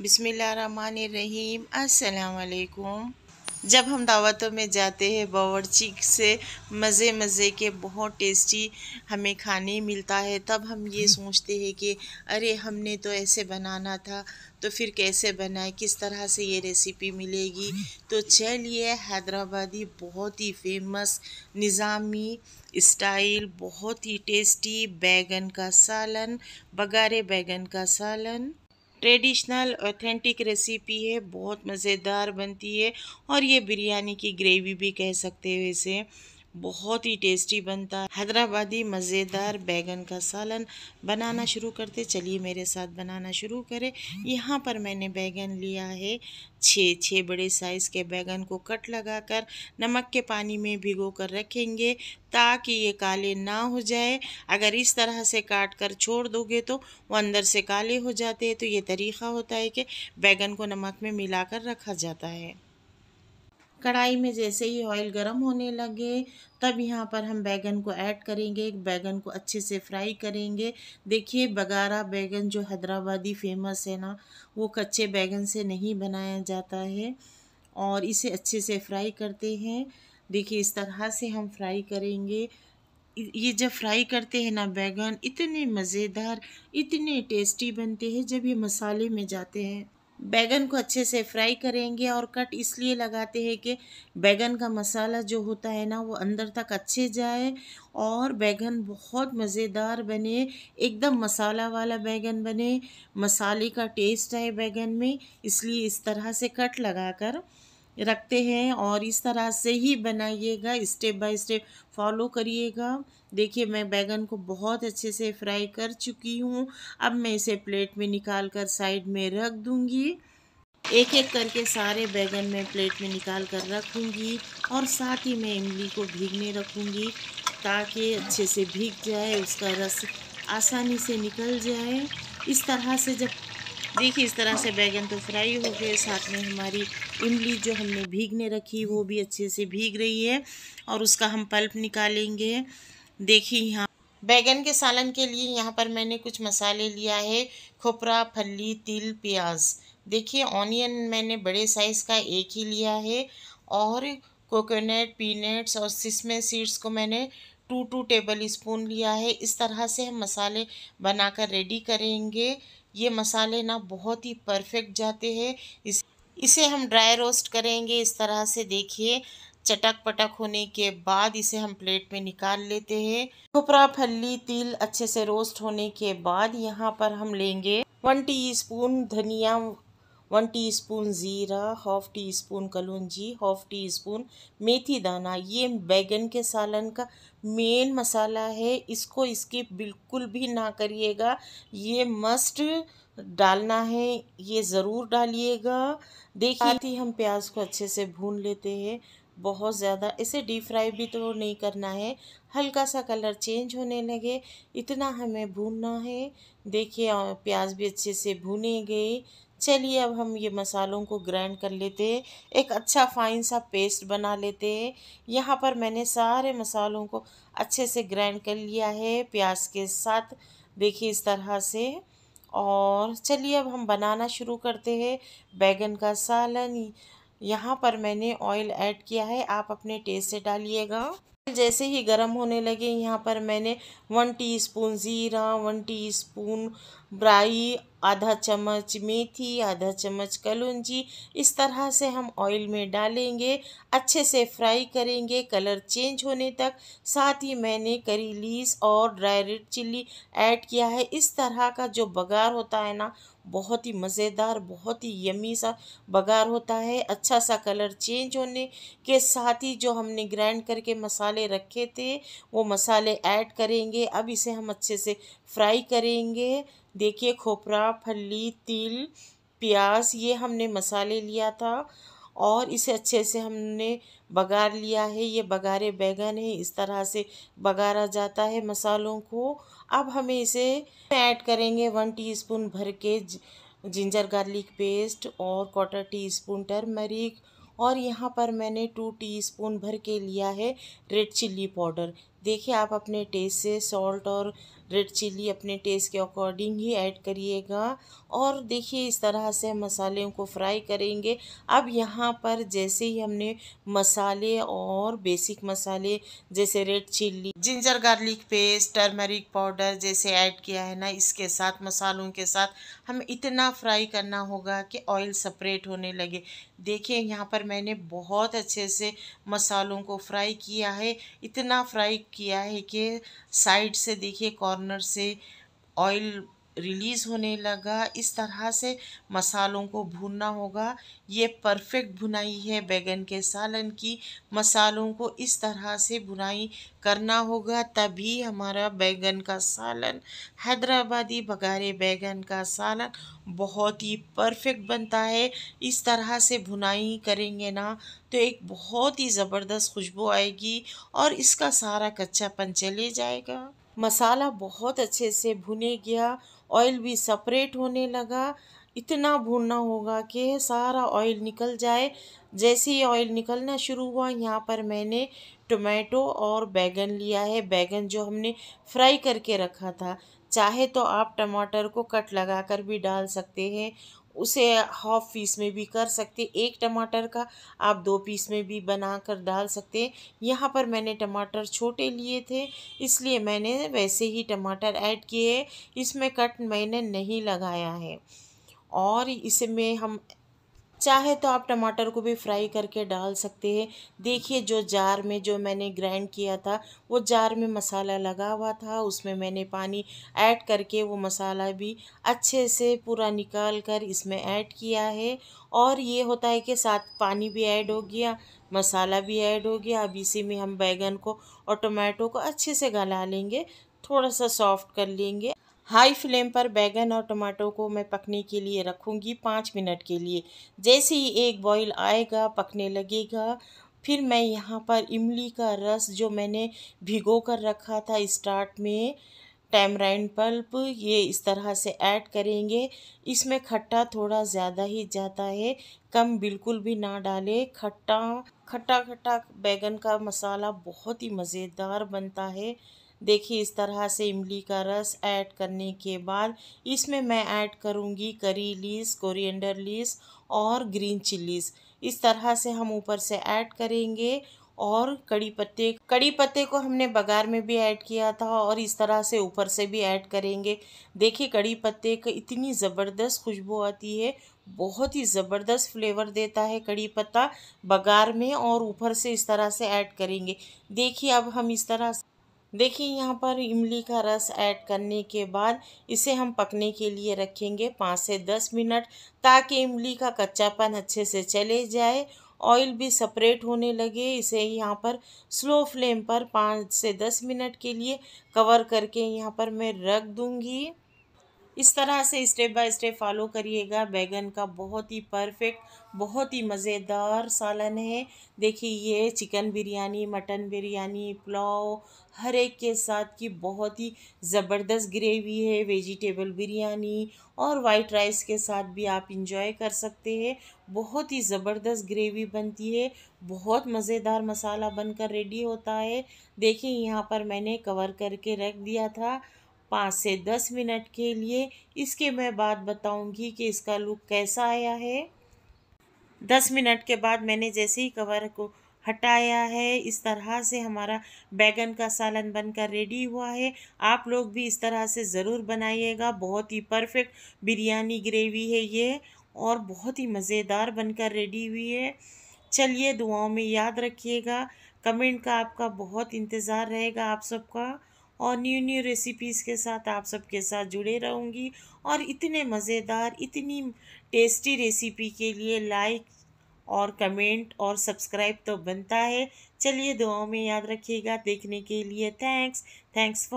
बिसमीम अस्सलाम जब हम दावतों में जाते हैं बावर्ची से मज़े मज़े के बहुत टेस्टी हमें खाने मिलता है तब हम ये सोचते हैं कि अरे हमने तो ऐसे बनाना था तो फिर कैसे बनाए किस तरह से ये रेसिपी मिलेगी? तो चलिए हैदराबादी बहुत ही फ़ेमस निज़ामी स्टाइल बहुत ही टेस्टी बैगन का सालन बगारे बैगन का सालन। ट्रेडिशनल ऑथेंटिक रेसिपी है, बहुत मज़ेदार बनती है और ये बिरयानी की ग्रेवी भी कह सकते हो इसे। बहुत ही टेस्टी बनता है। हैदराबादी मज़ेदार बैगन का सालन बनाना शुरू करते, चलिए मेरे साथ बनाना शुरू करें। यहाँ पर मैंने बैगन लिया है, छः छः बड़े साइज़ के बैगन को कट लगाकर नमक के पानी में भिगो कर रखेंगे ताकि ये काले ना हो जाए। अगर इस तरह से काट कर छोड़ दोगे तो वो अंदर से काले हो जाते हैं तो ये तरीक़ा होता है कि बैगन को नमक में मिलाकर रखा जाता है। कढ़ाई में जैसे ही ऑयल गर्म होने लगे, तब यहाँ पर हम बैगन को ऐड करेंगे बैगन को अच्छे से फ्राई करेंगे। देखिए बगारा बैगन जो हैदराबादी फ़ेमस है ना, वो कच्चे बैगन से नहीं बनाया जाता है और इसे अच्छे से फ्राई करते हैं। देखिए, इस तरह से हम फ्राई करेंगे। ये जब फ्राई करते हैं ना बैगन, इतने मज़ेदार, इतने टेस्टी बनते हैं, जब ये मसाले में जाते हैं। बैगन को अच्छे से फ्राई करेंगे और कट इसलिए लगाते हैं कि बैगन का मसाला जो होता है ना, वो अंदर तक अच्छे जाए और बैगन बहुत मज़ेदार बने। एकदम मसाला वाला बैगन बने। मसाले का टेस्ट आए बैगन में, इसलिए इस तरह से कट लगाकर रखते हैं और इस तरह से ही बनाइएगा स्टेप बाय स्टेप फॉलो करिएगा। देखिए, मैं बैगन को बहुत अच्छे से फ्राई कर चुकी हूँ। अब मैं इसे प्लेट में निकाल कर साइड में रख दूँगी। एक एक करके सारे बैगन मैं प्लेट में निकाल कर रखूँगी और साथ ही मैं इमली को भीगने रखूँगी ताकि अच्छे से भीग जाए, उसका रस आसानी से निकल जाए। इस तरह से जब देखिए इस तरह से बैगन तो फ्राई हो गए, साथ में हमारी इमली जो हमने भीगने रखी, वो भी अच्छे से भीग रही है और उसका हम पल्प निकालेंगे। देखिए यहाँ बैगन के सालन के लिए यहाँ पर मैंने कुछ मसाले लिया है, खोपरा फली तिल, प्याज। देखिए, ऑनियन मैंने बड़े साइज़ का एक ही लिया है और कोकोनट, पीनट्स और सिसमे सीड्स को मैंने टू टू टेबल स्पून लिया है। इस तरह से हम मसाले बनाकर रेडी करेंगे। ये मसाले ना बहुत ही परफेक्ट जाते हैं। इस, इसे हम ड्राई रोस्ट करेंगे। इस तरह से देखिए चटक पटक होने के बाद इसे हम प्लेट में निकाल लेते हैं। खुपरा फली तिल अच्छे से रोस्ट होने के बाद यहाँ पर हम लेंगे वन टी स्पून धनिया वन टीस्पून ज़ीरा, हाफ़ टी स्पून कलौंजी, हाफ़ टी स्पून मेथी दाना। ये बैगन के सालन का मेन मसाला है। इसको इसके बिल्कुल भी ना करिएगा। ये मस्ट डालना है। ये ज़रूर डालिएगा। देखिए हम प्याज को अच्छे से भून लेते हैं। बहुत ज़्यादा इसे डीप फ्राई भी तो नहीं करना है। हल्का सा कलर चेंज होने लगे। इतना हमें भूनना है। देखिए प्याज भी अच्छे से भुने गए। चलिए अब हम ये मसालों को ग्राइंड कर लेते हैं। एक अच्छा फाइन सा पेस्ट बना लेते हैं। यहाँ पर मैंने सारे मसालों को अच्छे से ग्राइंड कर लिया है प्याज के साथ। देखिए इस तरह से। और चलिए अब हम बनाना शुरू करते हैं। बैगन का सालन। यहाँ पर मैंने ऑयल ऐड किया है। आप अपने टेस्ट से डालिएगा। जैसे ही गर्म होने लगे, यहाँ पर मैंने वन टीस्पून ज़ीरा वन टीस्पून ब्राई, आधा चम्मच मेथी, आधा चम्मच कलौंजी, इस तरह से हम ऑयल में डालेंगे, अच्छे से फ्राई करेंगे कलर चेंज होने तक। साथ ही मैंने करी लीस और ड्राई रेड चिल्ली ऐड किया है। इस तरह का जो बघार होता है ना, बहुत ही मज़ेदार, बहुत ही यमी सा बघार होता है। अच्छा सा कलर चेंज होने के साथ ही जो हमने ग्राइंड करके मसाले रखे थे, वो मसाले ऐड करेंगे। अब इसे हम अच्छे से फ्राई करेंगे। देखिए, खोपरा फली तिल, प्याज, ये हमने मसाले लिया था और इसे अच्छे से हमने बघार लिया है। ये बघारे बैगन है, इस तरह से बघारा जाता है मसालों को। अब हमें इसे ऐड करेंगे वन टीस्पून भर के जिंजर गार्लिक पेस्ट और क्वार्टर टी स्पून टर्मरिक और यहाँ पर मैंने टू टीस्पून भर के लिया है रेड चिल्ली पाउडर। देखिए, आप अपने टेस्ट से सॉल्ट और रेड चिल्ली अपने टेस्ट के अकॉर्डिंग ही ऐड करिएगा। और देखिए, इस तरह से मसालों को फ्राई करेंगे। अब यहाँ पर जैसे ही हमने मसाले और बेसिक मसाले, जैसे red chilli ginger garlic paste turmeric powder जैसे ऐड किया है ना, इसके साथ, मसालों के साथ, हमें इतना फ्राई करना होगा कि ऑयल सेपरेट होने लगे। देखिए, यहाँ पर मैंने बहुत अच्छे से मसालों को फ्राई किया है। इतना फ्राई किया है कि साइड से देखिए कॉर्नर से ऑयल रिलीज़ होने लगा। इस तरह से मसालों को भूनना होगा। ये परफेक्ट भुनाई है बैगन के सालन की। मसालों को इस तरह से भुनाई करना होगा, तभी हमारा बैगन का सालन, हैदराबादी बघारे बैगन का सालन बहुत ही परफेक्ट बनता है। इस तरह से भुनाई करेंगे ना तो एक बहुत ही ज़बरदस्त खुशबू आएगी और इसका सारा कच्चापन चले जाएगा। मसाला बहुत अच्छे से भुने गया ऑयल भी सेपरेट होने लगा। इतना भूनना होगा कि सारा ऑयल निकल जाए। जैसे ही ऑयल निकलना शुरू हुआ, यहाँ पर मैंने टोमेटो और बैगन लिया है। बैगन जो हमने फ्राई करके रखा था, चाहे तो आप टमाटर को कट लगा कर भी डाल सकते हैं। उसे हाफ़ पीस में भी कर सकते एक टमाटर का आप दो पीस में भी बना कर डाल सकते यहाँ पर मैंने टमाटर छोटे लिए थे, इसलिए मैंने वैसे ही टमाटर ऐड किए इसमें कट मैंने नहीं लगाया है। और इसमें हम चाहे तो आप टमाटर को भी फ्राई करके डाल सकते हैं। देखिए, जो जार में जो मैंने ग्राइंड किया था, वो जार में मसाला लगा हुआ था। उसमें मैंने पानी ऐड करके वो मसाला भी अच्छे से पूरा निकाल कर इसमें ऐड किया है। और ये होता है कि साथ पानी भी ऐड हो गया, मसाला भी ऐड हो गया। अब इसी में हम बैगन को और टमाटो को अच्छे से गला लेंगे, थोड़ा सा सॉफ्ट कर लेंगे। हाई फ्लेम पर बैगन और टमाटो को मैं पकने के लिए रखूँगी पाँच मिनट के लिए। जैसे ही एक बॉईल आएगा, पकने लगेगा, फिर मैं यहाँ पर इमली का रस जो मैंने भिगो कर रखा था स्टार्ट में टैमराइन पल्प ये इस तरह से ऐड करेंगे। इसमें खट्टा थोड़ा ज़्यादा ही जाता है, कम बिल्कुल भी ना डाले। खट्टा खट्टा खट्टा बैगन का मसाला बहुत ही मज़ेदार बनता है। देखिए, इस तरह से इमली का रस ऐड करने के बाद इसमें मैं ऐड करूँगी करी लीस कोरिएंडर लीस और ग्रीन चिल्लीस इस तरह से हम ऊपर से ऐड करेंगे और कड़ी पत्ते कड़ी पत्ते को हमने बघार में भी ऐड किया था और इस तरह से ऊपर से भी ऐड करेंगे। देखिए, कड़ी पत्ते का इतनी ज़बरदस्त खुशबू आती है, बहुत ही ज़बरदस्त फ्लेवर देता है कड़ी पत्ता। बघार में और ऊपर से इस तरह से ऐड करेंगे। देखिए, अब हम इस तरह देखिए, यहाँ पर इमली का रस ऐड करने के बाद इसे हम पकने के लिए रखेंगे पाँच से दस मिनट ताकि इमली का कच्चापन अच्छे से चले जाए। ऑयल भी सेपरेट होने लगे, इसे यहाँ पर स्लो फ्लेम पर पाँच से दस मिनट के लिए कवर करके यहाँ पर मैं रख दूँगी। इस तरह से स्टेप बाय स्टेप फॉलो करिएगा। बैगन का बहुत ही परफेक्ट, बहुत ही मज़ेदार सालन है। देखिए ये चिकन बिरयानी, मटन बिरयानी, पुलाव, हर एक के साथ की बहुत ही ज़बरदस्त ग्रेवी है। वेजिटेबल बिरयानी और वाइट राइस के साथ भी आप इंजॉय कर सकते हैं। बहुत ही ज़बरदस्त ग्रेवी बनती है। बहुत मज़ेदार मसाला बनकर रेडी होता है। देखिए यहाँ पर मैंने कवर करके रख दिया था। पाँच से दस मिनट के लिए। इसके मैं बाद बताऊँगी कि इसका लुक कैसा आया है। दस मिनट के बाद मैंने जैसे ही कवर को हटाया है, इस तरह से हमारा बैगन का सालन बनकर रेडी हुआ है। आप लोग भी इस तरह से ज़रूर बनाइएगा। बहुत ही परफेक्ट बिरयानी ग्रेवी है ये और बहुत ही मज़ेदार बनकर रेडी हुई है। चलिए दुआओं में याद रखिएगा। कमेंट का आपका बहुत इंतज़ार रहेगा आप सबका। और न्यू न्यू रेसिपीज़ के साथ आप सबके साथ जुड़े रहूँगी। और इतने मज़ेदार, इतनी टेस्टी रेसिपी के लिए लाइक और कमेंट और सब्सक्राइब तो बनता है। चलिए दुआओं में याद रखिएगा। देखने के लिए थैंक्स थैंक्स फॉर